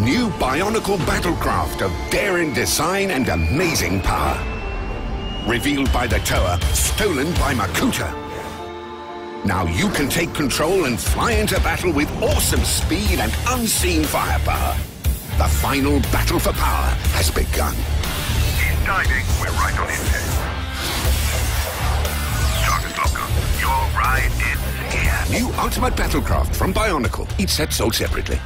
New Bionicle Battlecraft of daring design and amazing power. Revealed by the Toa, stolen by Makuta. Now you can take control and fly into battle with awesome speed and unseen firepower. The final battle for power has begun. He's diving. We're right on his head. Locker. Your ride is here. New Ultimate Battlecraft from Bionicle. Each set sold separately.